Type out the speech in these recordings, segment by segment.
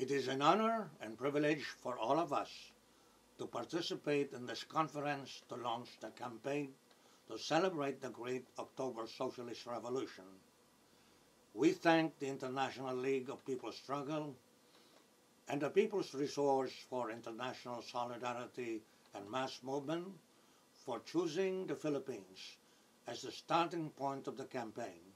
It is an honor and privilege for all of us to participate in this conference to launch the campaign to celebrate the great October Socialist Revolution. We thank the International League of People's Struggle and the People's Resource for International Solidarity and Mass Movement for choosing the Philippines as the starting point of the campaign.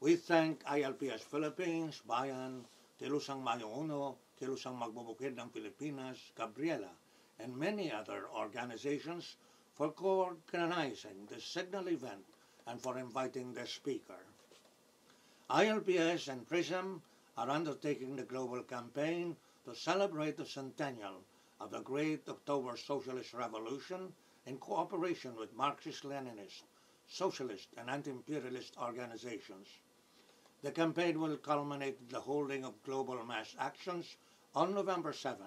We thank ILPS Philippines, Bayan, Kilusang Mayo Uno, Kilusang Magbubukid ng Pilipinas, Gabriela, and many other organizations for organizing this signal event and for inviting the speaker. ILPS and PRISM are undertaking the global campaign to celebrate the centennial of the great October Socialist Revolution in cooperation with Marxist-Leninist, socialist, and anti-imperialist organizations. The campaign will culminate in the holding of global mass actions on November 7.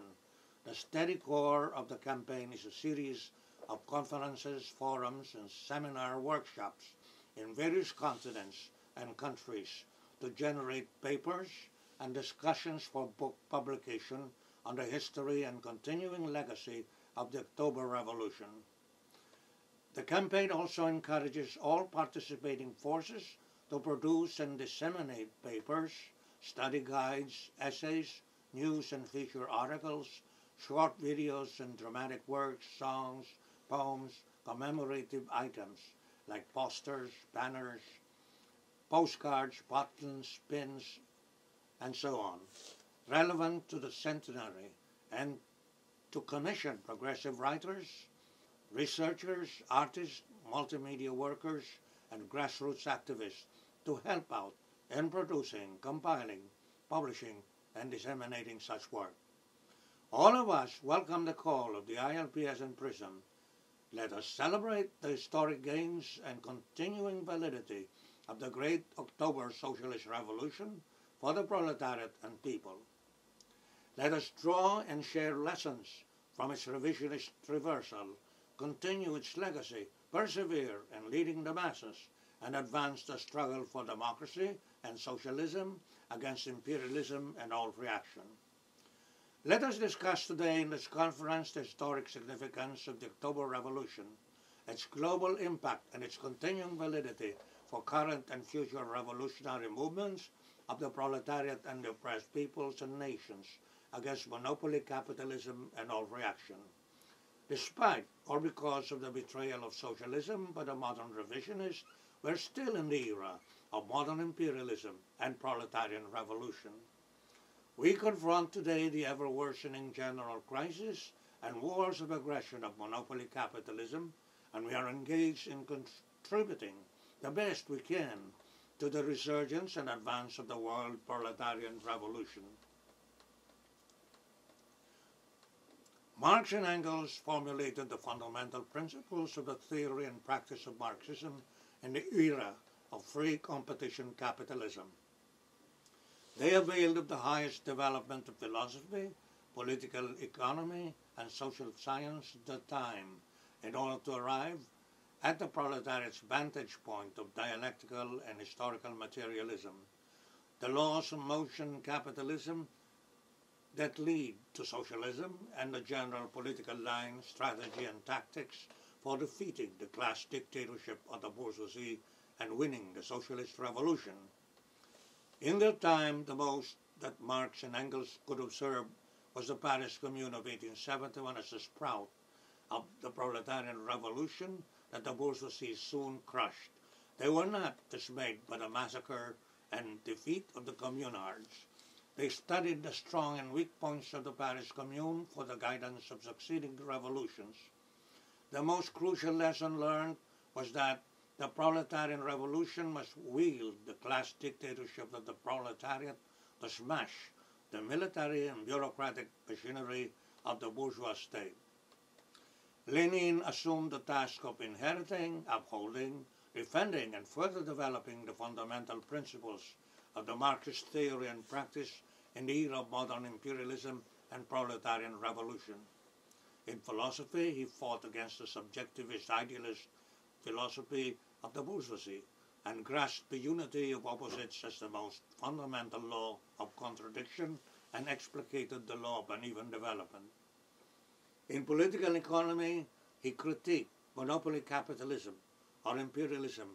The steady core of the campaign is a series of conferences, forums, and seminar workshops in various continents and countries to generate papers and discussions for book publication on the history and continuing legacy of the October Revolution. The campaign also encourages all participating forces to produce and disseminate papers, study guides, essays, news and feature articles, short videos and dramatic works, songs, poems, commemorative items like posters, banners, postcards, buttons, pins, and so on, relevant to the centenary and to commission progressive writers, researchers, artists, multimedia workers, and grassroots activists to help out in producing, compiling, publishing, and disseminating such work. All of us welcome the call of the ILPS and PRISM. Let us celebrate the historic gains and continuing validity of the great October Socialist Revolution for the proletariat and people. Let us draw and share lessons from its revisionist reversal, continue its legacy, persevere in leading the masses, and advance the struggle for democracy and socialism against imperialism and all reaction. Let us discuss today in this conference the historic significance of the October Revolution, its global impact and its continuing validity for current and future revolutionary movements of the proletariat and the oppressed peoples and nations against monopoly capitalism and all reaction. Despite or because of the betrayal of socialism by the modern revisionists, we're still in the era of modern imperialism and proletarian revolution. We confront today the ever worsening general crisis and wars of aggression of monopoly capitalism, and we are engaged in contributing the best we can to the resurgence and advance of the world proletarian revolution. Marx and Engels formulated the fundamental principles of the theory and practice of Marxism in the era of free competition capitalism. They availed of the highest development of philosophy, political economy, and social science at the time in order to arrive at the proletariat's vantage point of dialectical and historical materialism. The laws of motion capitalism that lead to socialism and the general political line, strategy, and tactics for defeating the class dictatorship of the bourgeoisie and winning the socialist revolution. In their time, the most that Marx and Engels could observe was the Paris Commune of 1871 as a sprout of the proletarian revolution that the bourgeoisie soon crushed. They were not dismayed by the massacre and defeat of the communards. They studied the strong and weak points of the Paris Commune for the guidance of succeeding revolutions. The most crucial lesson learned was that the proletarian revolution must wield the class dictatorship of the proletariat to smash the military and bureaucratic machinery of the bourgeois state. Lenin assumed the task of inheriting, upholding, defending, and further developing the fundamental principles of the Marxist theory and practice in the era of modern imperialism and proletarian revolution. In philosophy, he fought against the subjectivist idealist philosophy of the bourgeoisie and grasped the unity of opposites as the most fundamental law of contradiction and explicated the law of uneven development. In political economy, he critiqued monopoly capitalism or imperialism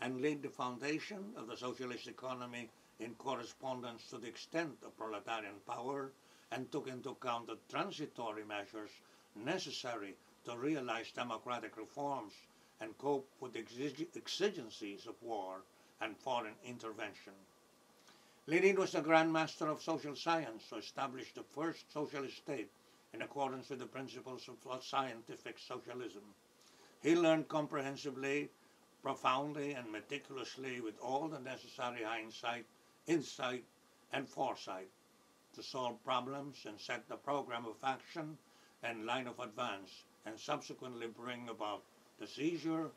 and laid the foundation of the socialist economy in correspondence to the extent of proletarian power and took into account the transitory measures necessary to realize democratic reforms and cope with the exigencies of war and foreign intervention. Lenin was the Grand Master of social science who established the first socialist state in accordance with the principles of scientific socialism. He learned comprehensively, profoundly, and meticulously with all the necessary hindsight, insight, and foresight to solve problems and set the program of action and line of advance, and subsequently bring about the seizure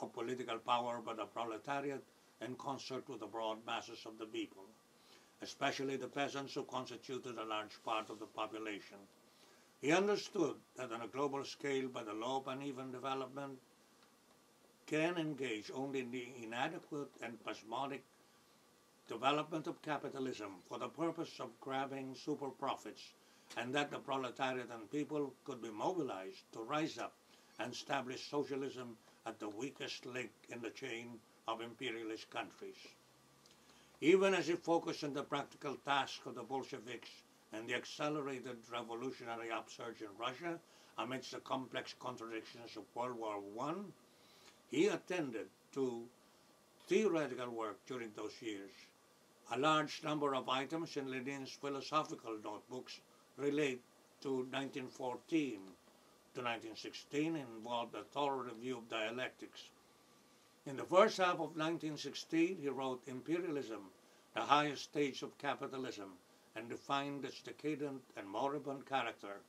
of political power by the proletariat in concert with the broad masses of the people especially the peasants who constituted a large part of the population. He understood that on a global scale, by the law of uneven development, can engage only in the inadequate and spasmodic development of capitalism for the purpose of grabbing super profits, and that the proletariat and people could be mobilized to rise up and establish socialism at the weakest link in the chain of imperialist countries. Even as he focused on the practical task of the Bolsheviks and the accelerated revolutionary upsurge in Russia amidst the complex contradictions of World War I, he attended to theoretical work during those years. A large number of items in Lenin's philosophical notebooks relate to 1914 to 1916 and involved a thorough review of dialectics, in the first half of 1916, he wrote Imperialism, the highest stage of capitalism, and defined its decadent and moribund character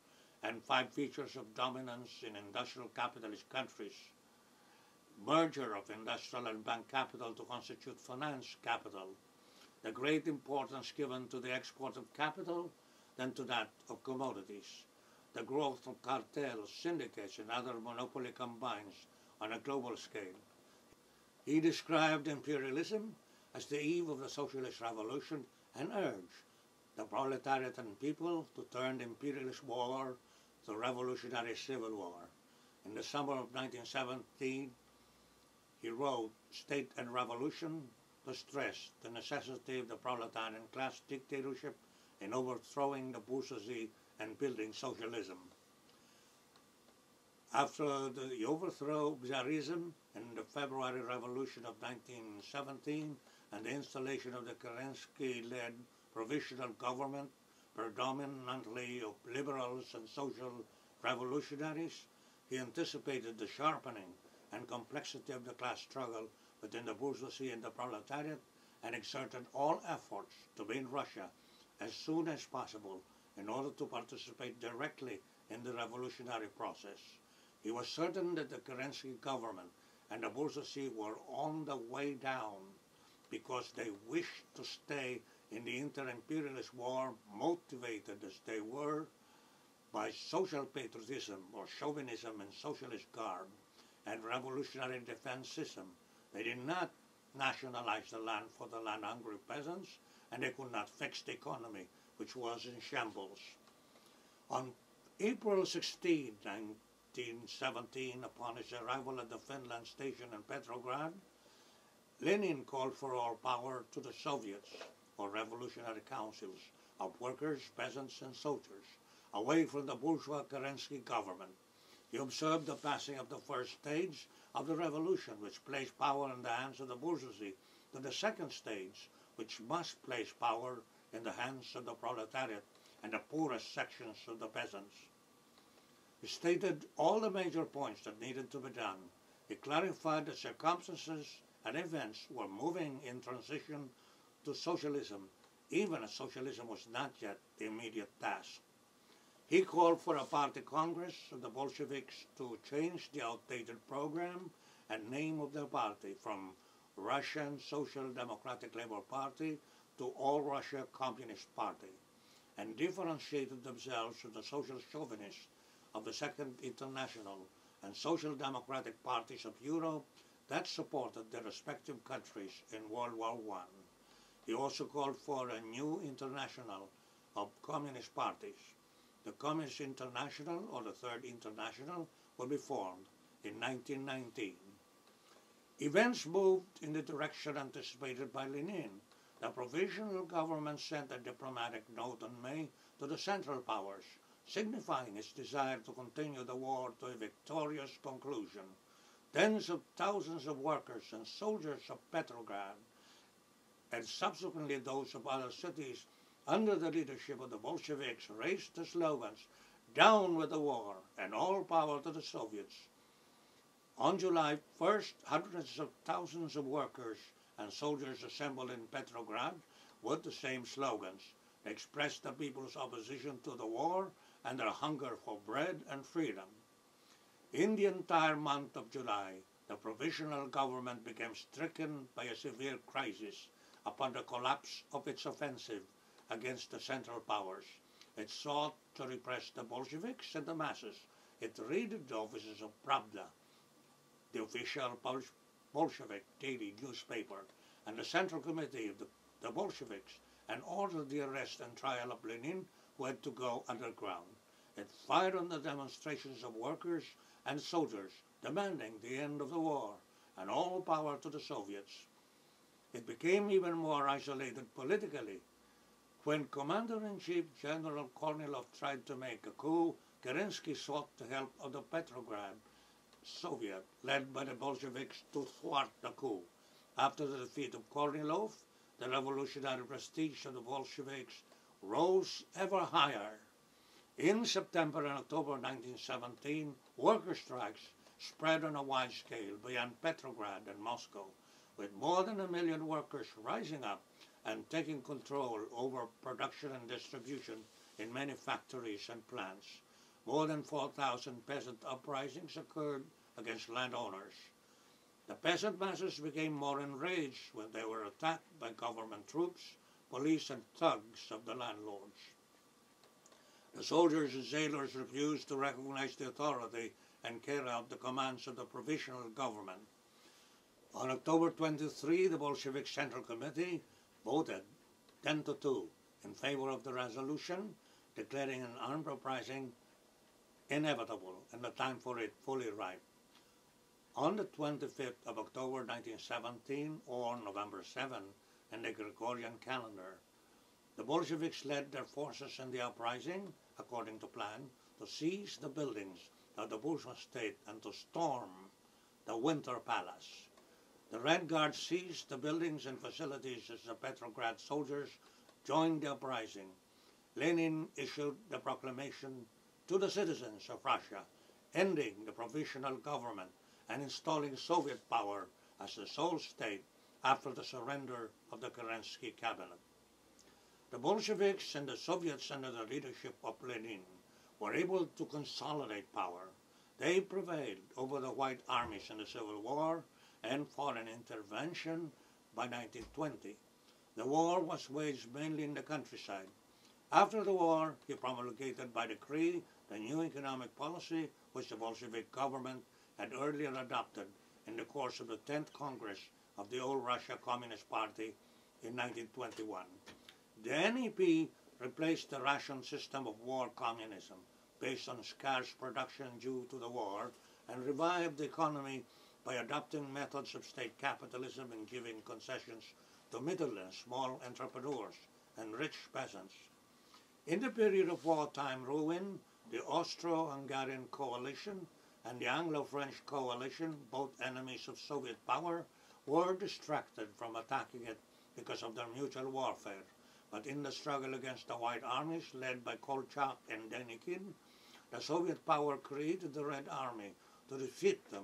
and five features of dominance in industrial capitalist countries. Merger of industrial and bank capital to constitute finance capital. The great importance given to the export of capital than to that of commodities. The growth of cartels, syndicates, and other monopoly combines on a global scale he described imperialism as the eve of the socialist revolution and urged the proletariat and people to turn the imperialist war to revolutionary civil war. In the summer of 1917, he wrote State and Revolution to stress the necessity of the proletarian class dictatorship in overthrowing the bourgeoisie and building socialism. After the overthrow of Tsarism and the February Revolution of 1917 and the installation of the Kerensky-led provisional government, predominantly of liberals and social revolutionaries, he anticipated the sharpening and complexity of the class struggle within the bourgeoisie and the proletariat and exerted all efforts to win Russia as soon as possible in order to participate directly in the revolutionary process. He was certain that the Kerensky government and the bourgeoisie were on the way down because they wished to stay in the inter-imperialist war, motivated as they were by social patriotism or chauvinism in socialist garb and revolutionary defensism. They did not nationalize the land for the land-hungry peasants, and they could not fix the economy, which was in shambles. On April 16, 1917, upon his arrival at the Finland station in Petrograd, Lenin called for all power to the Soviets, or revolutionary councils, of workers, peasants, and soldiers, away from the bourgeois Kerensky government. He observed the passing of the first stage of the revolution, which placed power in the hands of the bourgeoisie, to the second stage, which must place power in the hands of the proletariat and the poorest sections of the peasants. He stated all the major points that needed to be done. He clarified that circumstances and events were moving in transition to socialism, even as socialism was not yet the immediate task. He called for a party congress of the Bolsheviks to change the outdated program and name of their party from Russian Social Democratic Labor Party to All Russia Communist Party, and differentiated themselves from the social chauvinists of the Second International and Social Democratic parties of Europe that supported their respective countries in World War I. He also called for a new international of communist parties. The Communist International, or the Third International, will be formed in 1919. Events moved in the direction anticipated by Lenin. The provisional government sent a diplomatic note in May to the Central Powers, signifying its desire to continue the war to a victorious conclusion. Tens of thousands of workers and soldiers of Petrograd, and subsequently those of other cities, under the leadership of the Bolsheviks, raised the slogans, Down with the war, and all power to the Soviets. On July 1st, hundreds of thousands of workers and soldiers assembled in Petrograd with the same slogans. They expressed the people's opposition to the war and their hunger for bread and freedom. In the entire month of July, the provisional government became stricken by a severe crisis upon the collapse of its offensive against the Central Powers. It sought to repress the Bolsheviks and the masses. It raided the offices of Pravda, the official Bolshevik daily newspaper, and the Central Committee of the, the Bolsheviks, and ordered the arrest and trial of Lenin, who had to go underground. It fired on the demonstrations of workers and soldiers demanding the end of the war and all power to the Soviets. It became even more isolated politically. When Commander-in-Chief General Kornilov tried to make a coup, Kerensky sought the help of the Petrograd Soviet, led by the Bolsheviks, to thwart the coup. After the defeat of Kornilov, the revolutionary prestige of the Bolsheviks rose ever higher. In September and October 1917, worker strikes spread on a wide scale beyond Petrograd and Moscow, with more than a million workers rising up and taking control over production and distribution in many factories and plants. More than 4,000 peasant uprisings occurred against landowners. The peasant masses became more enraged when they were attacked by government troops, police, and thugs of the landlords. The soldiers and sailors refused to recognize the authority and carry out the commands of the provisional government. On October 23, the Bolshevik Central Committee voted 10 to 2 in favor of the resolution declaring an armed uprising inevitable and the time for it fully ripe. On the 25th of October 1917, or November 7 in the Gregorian calendar, the Bolsheviks led their forces in the uprising, according to plan, to seize the buildings of the bourgeois state and to storm the Winter Palace. The Red Guard seized the buildings and facilities as the Petrograd soldiers joined the uprising. Lenin issued the proclamation to the citizens of Russia, ending the provisional government and installing Soviet power as the sole state after the surrender of the Kerensky cabinet. The Bolsheviks and the Soviets under the leadership of Lenin were able to consolidate power. They prevailed over the White armies in the Civil War and foreign intervention by 1920. The war was waged mainly in the countryside. After the war, he promulgated by decree the new economic policy which the Bolshevik government had earlier adopted in the course of the 10th Congress of the All Russia Communist Party in 1921. The NEP replaced the Russian system of war communism based on scarce production due to the war and revived the economy by adopting methods of state capitalism and giving concessions to middle and small entrepreneurs and rich peasants. In the period of wartime ruin, the Austro-Hungarian coalition and the Anglo-French coalition, both enemies of Soviet power, were distracted from attacking it because of their mutual warfare. But in the struggle against the White armies led by Kolchak and Denikin, the Soviet power created the Red Army to defeat them.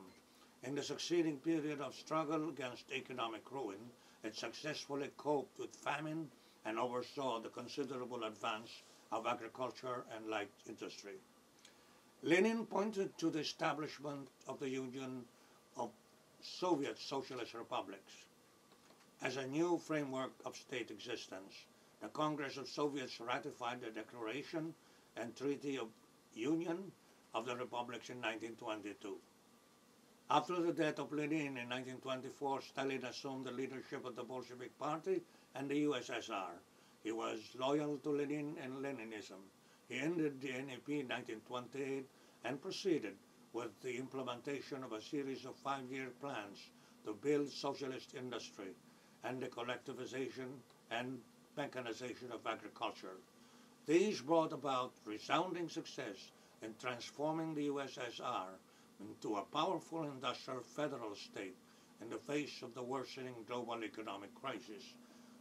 In the succeeding period of struggle against economic ruin, it successfully coped with famine and oversaw the considerable advance of agriculture and light industry. Lenin pointed to the establishment of the Union of Soviet Socialist Republics as a new framework of state existence. The Congress of Soviets ratified the Declaration and Treaty of Union of the Republics in 1922. After the death of Lenin in 1924, Stalin assumed the leadership of the Bolshevik Party and the USSR. He was loyal to Lenin and Leninism. He ended the NEP in 1928 and proceeded with the implementation of a series of five-year plans to build socialist industry and the collectivization and mechanization of agriculture. These brought about resounding success in transforming the USSR into a powerful industrial federal state in the face of the worsening global economic crisis,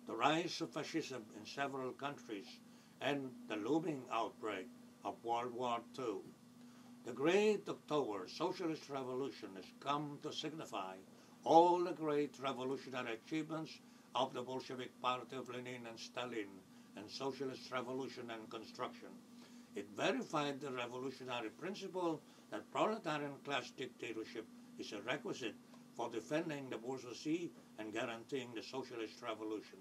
the rise of fascism in several countries, and the looming outbreak of World War II. The Great October Socialist Revolution has come to signify all the great revolutionary achievements of the Bolshevik Party of Lenin and Stalin and socialist revolution and construction. It verified the revolutionary principle that proletarian class dictatorship is a requisite for defending the bourgeoisie and guaranteeing the socialist revolution,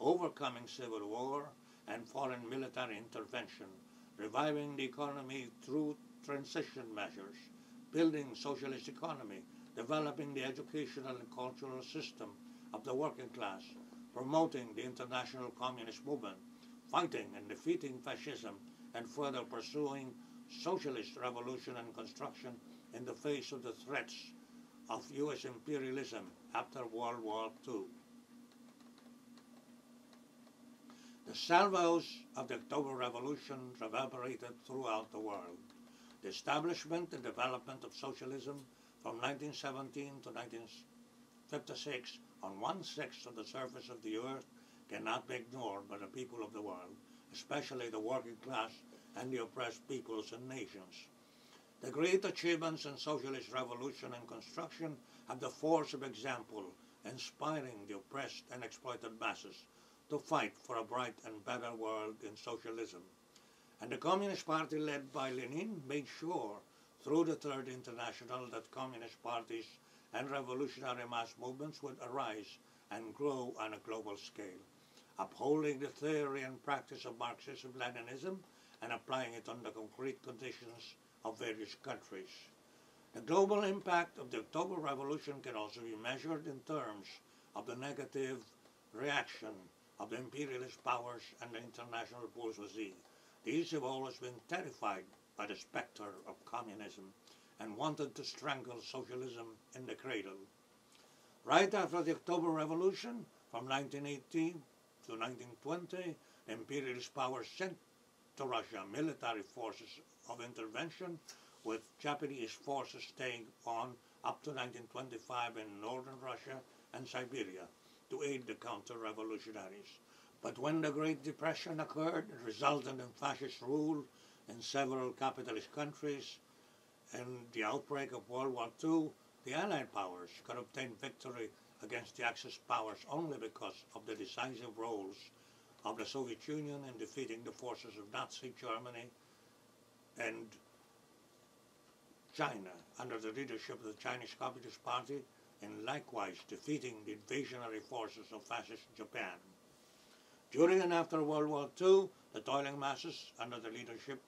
overcoming civil war and foreign military intervention, reviving the economy through transition measures, building socialist economy, developing the educational and cultural system of the working class, promoting the international communist movement, fighting and defeating fascism, and further pursuing socialist revolution and construction in the face of the threats of U.S. imperialism after World War II. The salvos of the October Revolution reverberated throughout the world. The establishment and development of socialism from 1917 to 1956 on one-sixth of the surface of the earth cannot be ignored by the people of the world, especially the working class and the oppressed peoples and nations. The great achievements in socialist revolution and construction have the force of example, inspiring the oppressed and exploited masses to fight for a bright and better world in socialism. And the Communist Party led by Lenin made sure through the Third International that communist parties and revolutionary mass movements would arise and grow on a global scale, upholding the theory and practice of Marxism-Leninism and applying it under concrete conditions of various countries. The global impact of the October Revolution can also be measured in terms of the negative reaction of the imperialist powers and the international bourgeoisie. These have always been terrified by the specter of communism and wanted to strangle socialism in the cradle. Right after the October Revolution, from 1918 to 1920, the imperialist powers sent to Russia military forces of intervention, with Japanese forces staying on up to 1925 in northern Russia and Siberia to aid the counter-revolutionaries. But when the Great Depression occurred, it resulted in fascist rule in several capitalist countries, and the outbreak of World War II, the Allied powers could obtain victory against the Axis powers only because of the decisive roles of the Soviet Union in defeating the forces of Nazi Germany and China under the leadership of the Chinese Communist Party and likewise defeating the invasionary forces of fascist Japan. During and after World War II, the toiling masses under the leadership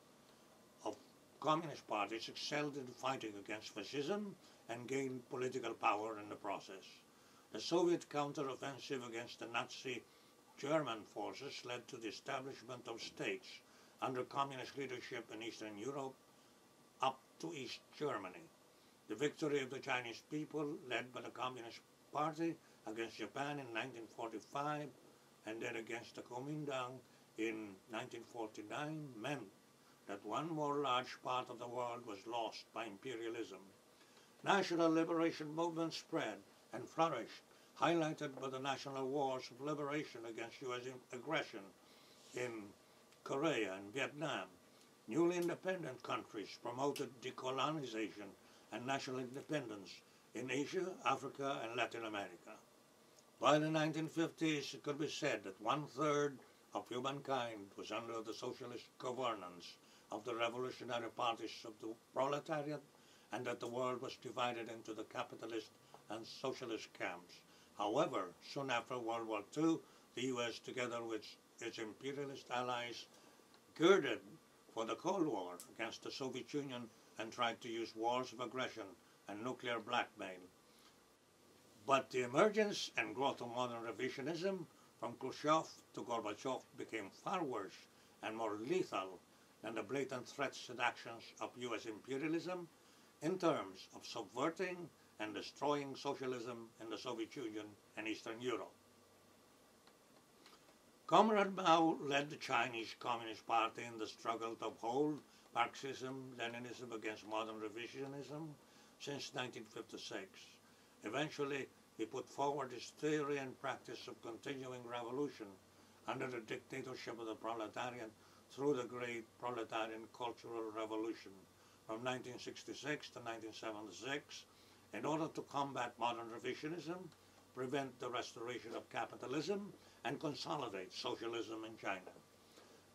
of communist parties excelled in fighting against fascism and gained political power in the process. The Soviet counteroffensive against the Nazi German forces led to the establishment of states under communist leadership in Eastern Europe up to East Germany. The victory of the Chinese people, led by the Communist Party, against Japan in 1945 and then against the Kuomintang in 1949 meant that one more large part of the world was lost by imperialism. National liberation movements spread and flourished, highlighted by the national wars of liberation against U.S. aggression in Korea and Vietnam. Newly independent countries promoted decolonization and national independence in Asia, Africa, and Latin America. By the 1950s, it could be said that one-third of humankind was under the socialist governance of the revolutionary parties of the proletariat and that the world was divided into the capitalist and socialist camps. However, soon after World War II, the U.S., together with its imperialist allies, girded for the Cold War against the Soviet Union and tried to use wars of aggression and nuclear blackmail. But the emergence and growth of modern revisionism from Khrushchev to Gorbachev became far worse and more lethal than the blatant threats and actions of U.S. imperialism in terms of subverting and destroying socialism in the Soviet Union and Eastern Europe. Comrade Mao led the Chinese Communist Party in the struggle to uphold Marxism, Leninism against modern revisionism since 1956. Eventually, he put forward his theory and practice of continuing revolution under the dictatorship of the proletariat through the great proletarian cultural revolution from 1966 to 1976 in order to combat modern revisionism, prevent the restoration of capitalism, and consolidate socialism in China.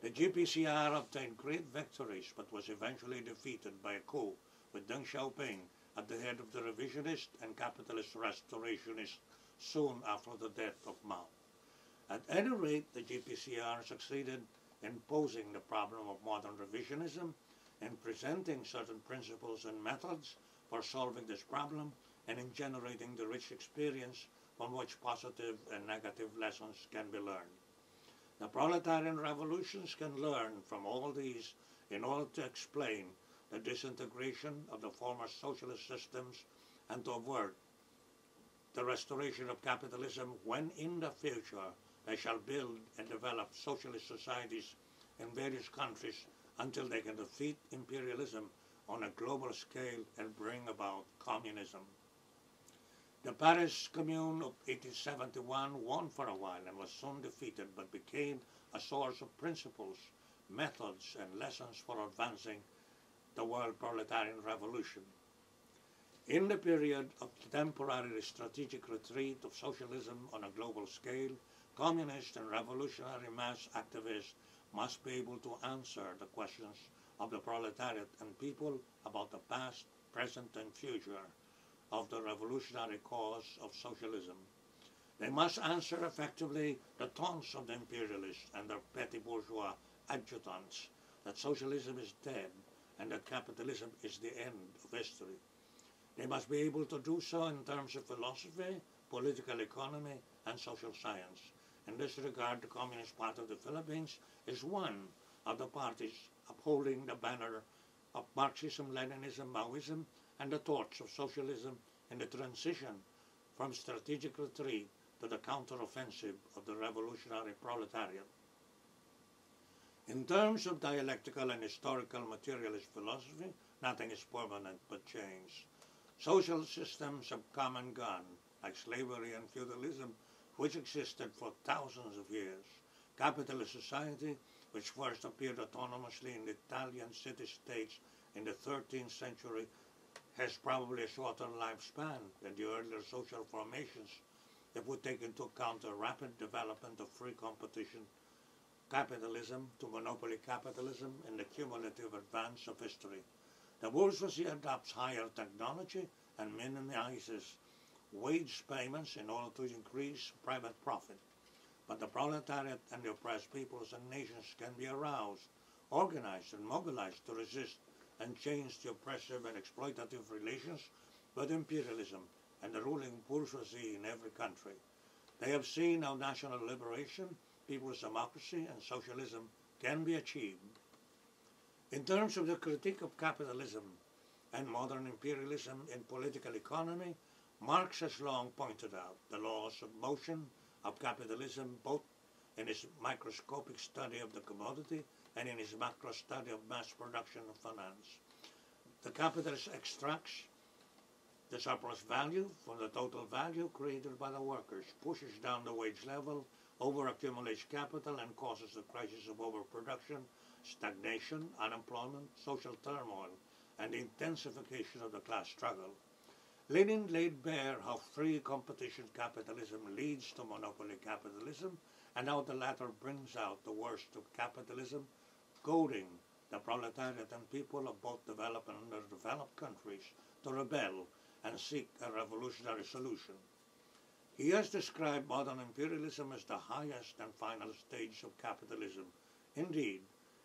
The GPCR obtained great victories but was eventually defeated by a coup with Deng Xiaoping at the head of the revisionist and capitalist restorationists soon after the death of Mao. At any rate, the GPCR succeeded in posing the problem of modern revisionism and presenting certain principles and methods for solving this problem and in generating the rich experience from which positive and negative lessons can be learned. The proletarian revolutions can learn from all these in order to explain the disintegration of the former socialist systems and to avert the restoration of capitalism when in the future they shall build and develop socialist societies in various countries until they can defeat imperialism on a global scale and bring about communism. The Paris Commune of 1871 won for a while and was soon defeated, but became a source of principles, methods, and lessons for advancing the world proletarian revolution. In the period of temporary strategic retreat of socialism on a global scale, communist and revolutionary mass activists must be able to answer the questions of the proletariat and people about the past, present, and future of the revolutionary cause of socialism. They must answer effectively the taunts of the imperialists and their petty bourgeois adjutants that socialism is dead and that capitalism is the end of history. They must be able to do so in terms of philosophy, political economy, and social science. In this regard, the Communist Party of the Philippines is one of the parties upholding the banner of Marxism, Leninism, Maoism, and the torch of socialism in the transition from strategic retreat to the counteroffensive of the revolutionary proletariat. In terms of dialectical and historical materialist philosophy, nothing is permanent but change. Social systems have come and gone, like slavery and feudalism, which existed for thousands of years. Capitalist society, which first appeared autonomously in the Italian city-states in the 13th century, has probably a shorter lifespan than the earlier social formations that we take into account the rapid development of free competition capitalism to monopoly capitalism in the cumulative advance of history. The bourgeoisie adopts higher technology and minimizes wage payments in order to increase private profit. But the proletariat and the oppressed peoples and nations can be aroused, organized, and mobilized to resist and change the oppressive and exploitative relations with imperialism and the ruling bourgeoisie in every country. They have seen how national liberation people's democracy and socialism can be achieved. In terms of the critique of capitalism and modern imperialism in political economy, Marx has long pointed out the laws of motion of capitalism both in his microscopic study of the commodity and in his macro study of mass production of finance. The capitalist extracts the surplus value from the total value created by the workers, pushes down the wage level, overaccumulates capital and causes the crisis of overproduction, stagnation, unemployment, social turmoil, and intensification of the class struggle. Lenin laid bare how free competition capitalism leads to monopoly capitalism and how the latter brings out the worst of capitalism, goading the proletariat and people of both developed and underdeveloped countries to rebel and seek a revolutionary solution. He has described modern imperialism as the highest and final stage of capitalism. Indeed,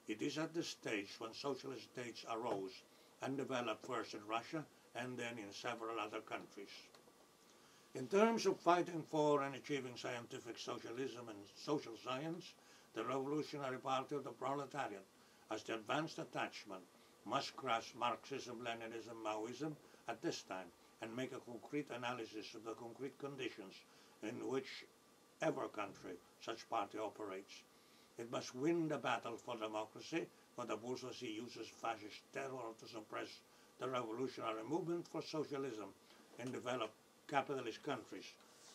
it is at this stage when socialist states arose and developed first in Russia and then in several other countries. In terms of fighting for and achieving scientific socialism and social science, the Revolutionary Party of the Proletariat has the advanced attachment must grasp Marxism, Leninism, Maoism at this time and make a concrete analysis of the concrete conditions in which ever country such party operates. It must win the battle for democracy, for the bourgeoisie uses fascist terror to suppress the revolutionary movement for socialism in developed capitalist countries.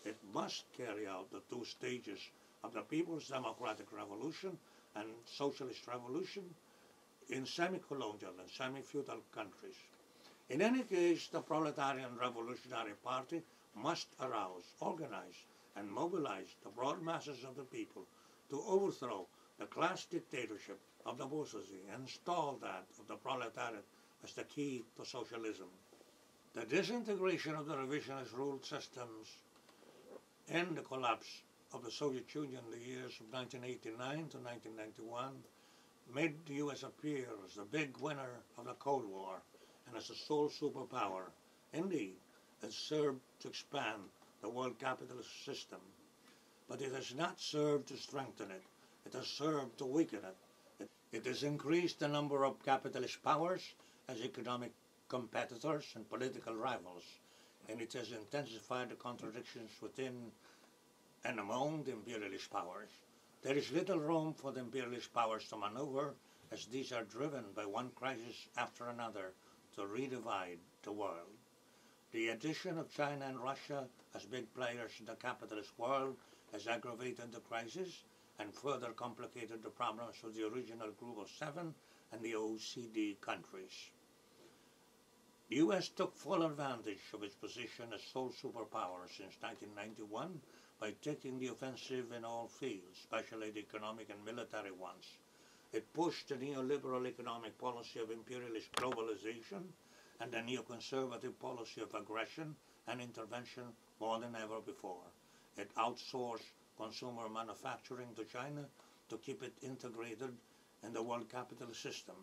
It must carry out the two stages of the People's Democratic Revolution and Socialist Revolution in semi-colonial and semi-feudal countries. In any case, the Proletarian Revolutionary Party must arouse, organize, and mobilize the broad masses of the people to overthrow the class dictatorship of the bourgeoisie and install that of the proletariat as the key to socialism. The disintegration of the revisionist ruled systems and the collapse of the Soviet Union in the years of 1989 to 1991 made the U.S. appear as the big winner of the Cold War and as a sole superpower. Indeed, it served to expand the world capitalist system. But it has not served to strengthen it. It has served to weaken it. It, it has increased the number of capitalist powers as economic competitors and political rivals, and it has intensified the contradictions within and among the imperialist powers. There is little room for the imperialist powers to maneuver as these are driven by one crisis after another to redivide the world. The addition of China and Russia as big players in the capitalist world has aggravated the crisis and further complicated the problems of the original Group of Seven and the OECD countries. The U.S. took full advantage of its position as sole superpower since 1991 by taking the offensive in all fields, especially the economic and military ones. It pushed the neoliberal economic policy of imperialist globalization and the neoconservative policy of aggression and intervention more than ever before. It outsourced consumer manufacturing to China to keep it integrated in the world capital system.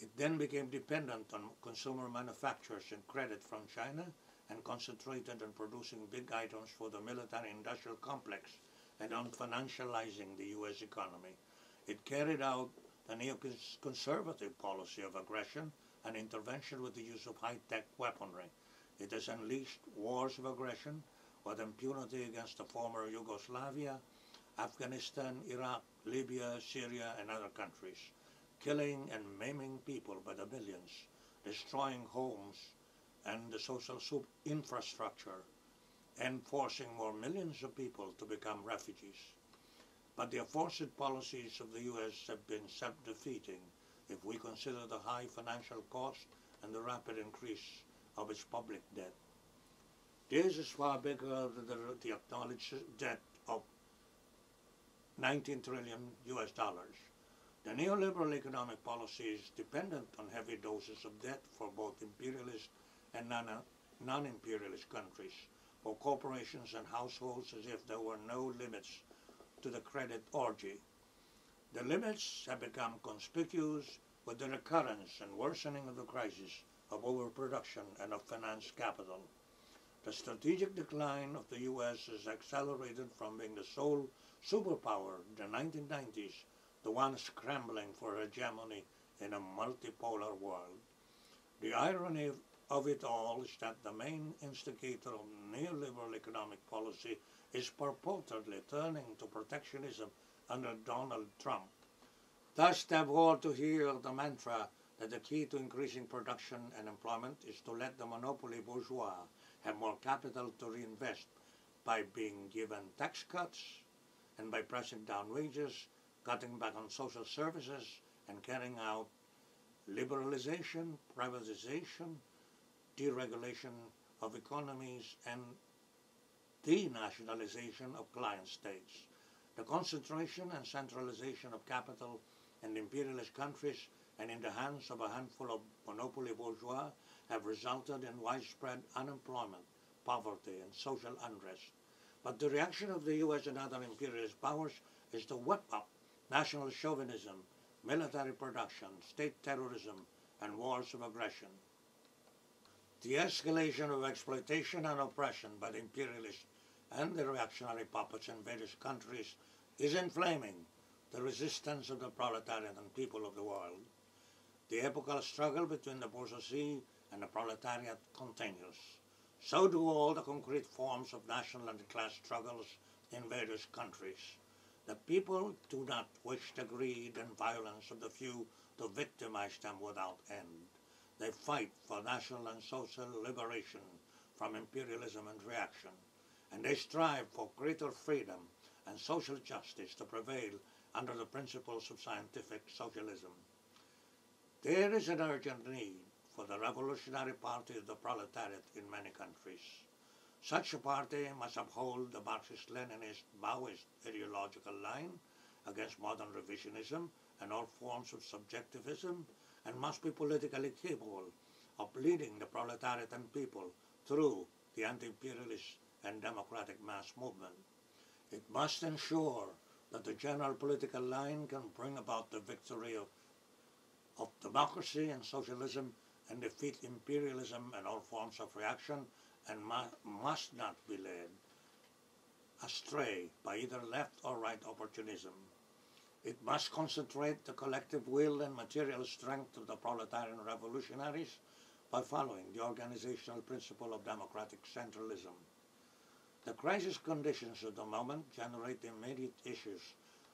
It then became dependent on consumer manufacturers and credit from China and concentrated on producing big items for the military industrial complex and on financializing the U.S. economy. It carried out the neoconservative policy of aggression and intervention with the use of high-tech weaponry. It has unleashed wars of aggression with impunity against the former Yugoslavia, Afghanistan, Iraq, Libya, Syria, and other countries, killing and maiming people by the millions, destroying homes and the social infrastructure, and forcing more millions of people to become refugees. But the aforesaid policies of the U.S. have been self-defeating if we consider the high financial cost and the rapid increase of its public debt. This is far bigger than the, the acknowledged debt of 19 trillion US dollars. The neoliberal economic policy is dependent on heavy doses of debt for both imperialist and non-imperialist countries, for corporations and households as if there were no limits to the credit orgy. The limits have become conspicuous with the recurrence and worsening of the crisis of overproduction and of finance capital. The strategic decline of the U.S. has accelerated from being the sole superpower in the 1990s to one scrambling for hegemony in a multipolar world. The irony of it all is that the main instigator of neoliberal economic policy is purportedly turning to protectionism under Donald Trump. Thus, they all to hear the mantra that the key to increasing production and employment is to let the monopoly bourgeois have more capital to reinvest by being given tax cuts and by pressing down wages, cutting back on social services, and carrying out liberalization, privatization, deregulation of economies, and denationalization of client states. The concentration and centralization of capital in imperialist countries and in the hands of a handful of monopoly bourgeois have resulted in widespread unemployment, poverty, and social unrest. But the reaction of the U.S. and other imperialist powers is to whip up national chauvinism, military production, state terrorism, and wars of aggression. The escalation of exploitation and oppression by the imperialists and the reactionary puppets in various countries is inflaming the resistance of the proletariat and people of the world. The epochal struggle between the bourgeoisie and the proletariat continues. So do all the concrete forms of national and class struggles in various countries. The people do not wish the greed and violence of the few to victimize them without end. They fight for national and social liberation from imperialism and reaction, and they strive for greater freedom and social justice to prevail under the principles of scientific socialism. There is an urgent need for the revolutionary party of the proletariat in many countries. Such a party must uphold the Marxist-Leninist Maoist ideological line against modern revisionism and all forms of subjectivism and must be politically capable of leading the proletariat and people through the anti-imperialist and democratic mass movement. It must ensure that the general political line can bring about the victory of, of democracy and socialism and defeat imperialism and all forms of reaction and must not be led astray by either left or right opportunism. It must concentrate the collective will and material strength of the proletarian revolutionaries by following the organizational principle of democratic centralism. The crisis conditions of the moment generate immediate issues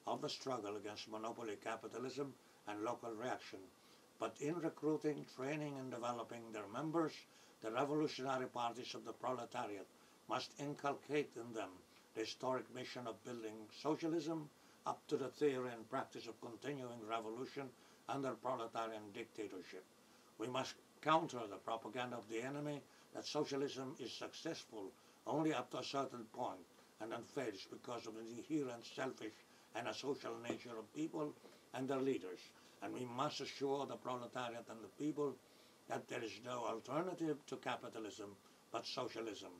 of the struggle against monopoly capitalism and local reaction. But in recruiting, training, and developing their members, the revolutionary parties of the proletariat must inculcate in them the historic mission of building socialism up to the theory and practice of continuing revolution under proletarian dictatorship. We must counter the propaganda of the enemy that socialism is successful only up to a certain point and then fails because of the inherent selfish and asocial nature of people and their leaders. And we must assure the proletariat and the people that there is no alternative to capitalism but socialism,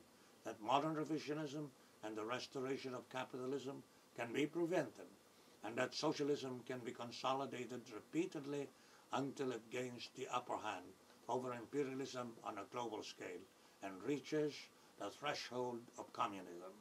that modern revisionism and the restoration of capitalism can be prevented, and that socialism can be consolidated repeatedly until it gains the upper hand over imperialism on a global scale and reaches the threshold of communism.